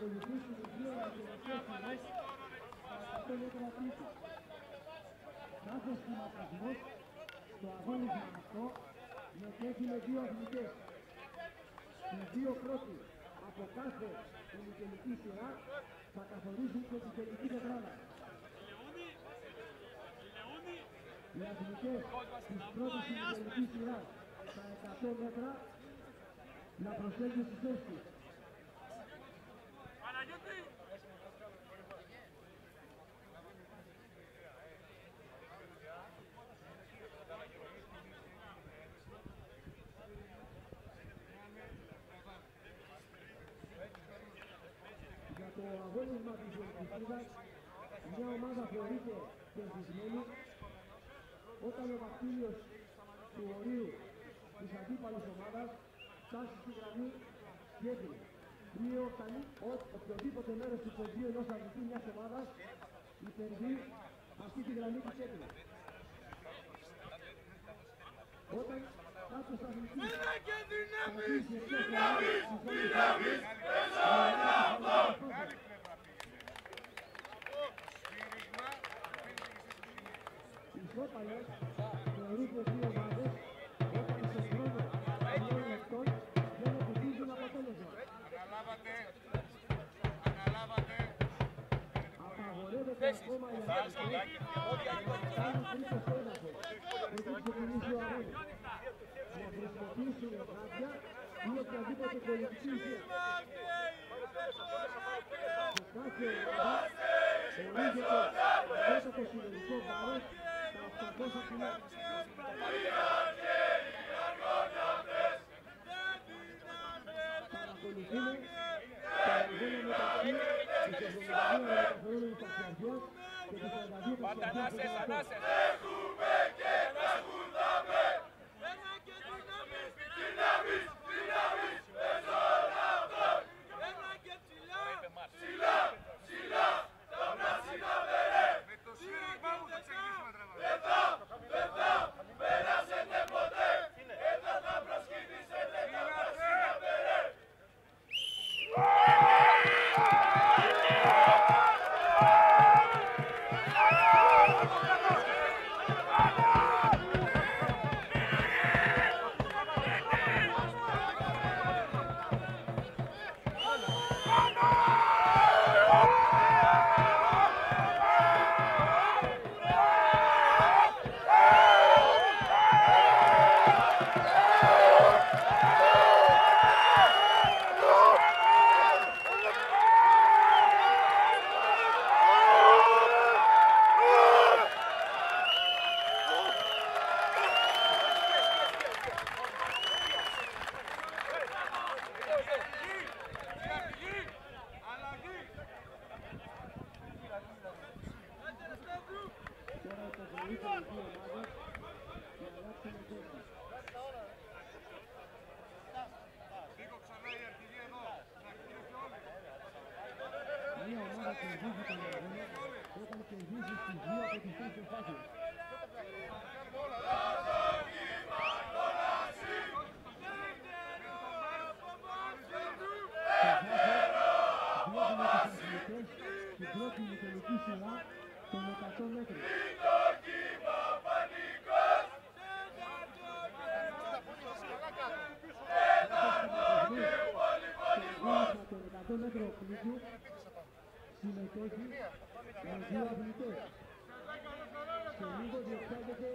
ακολουθήσουν οι δύο αγγελικές φυλές από τον Κάθε στο αγώνισμα αυτό μετέχει με δύο αθλητές. Οι δύο πρώτοι από κάθε ημιτελική σειρά θα καθορίσουν και την τελική τετράδα. Οι αθλητές της πρώτης ημιτελικής σειράς στα 100 μέτρα να προσέχουν στη θέση. Το αγώνισμα της Ελπιστίδας, μια ομάδα θεωρείται κερδισμένη όταν ο βακτήριος του ορίου της αντίπαλης ομάδας φτάσει στη γραμμή κέντρου. Δύο φτάνει ο- οποιοδήποτε μέρος του πεδίου ενός αγωνιστή μιας ομάδας υπερβεί αυτή τη γραμμή του κέντρου. Όταν κάποιος αθλητής και δυνάμεις! κρατήσει εκτός γραμμής, δυνάμεις, Ισόπαλες θεωρούνται δύο ομάδες όταν σε χρόνο δύο λεπτών δεν επιτύχουν αποτέλεσμα. Αναλάβατε, αναλάβατε. Απαγορεύεται ακόμα η αθλητική να κάνουν τρίτο στο έδαφος πριν ξεκινήσει ο αγώνας. Να χρησιμοποιήσουν γάντια ή οποιαδήποτε πολιτική ουσία. Σε κάθε ομάδα ορίζεται απότατο συνολικό βάρος στα 800 κιλά. Παρακολουθούμε τα αγώνα μεταξύ της 72 μεταφερόμενης ταξιαρχίας και της 42 ταξιαρχίας των Μία ομάδα κερδίζει τον αγώνα όταν κερδίζει στις δύο από τις τρεις εμφάσεις. Βλέπουμε τους αθλητές στην πρώτη τελική σειρά των 100 μέτρων. Στο αγώνισμα των 100 μέτρων κλείτου συμμετέχει με δύο αθλητές. Σε λίγο διεξάγεται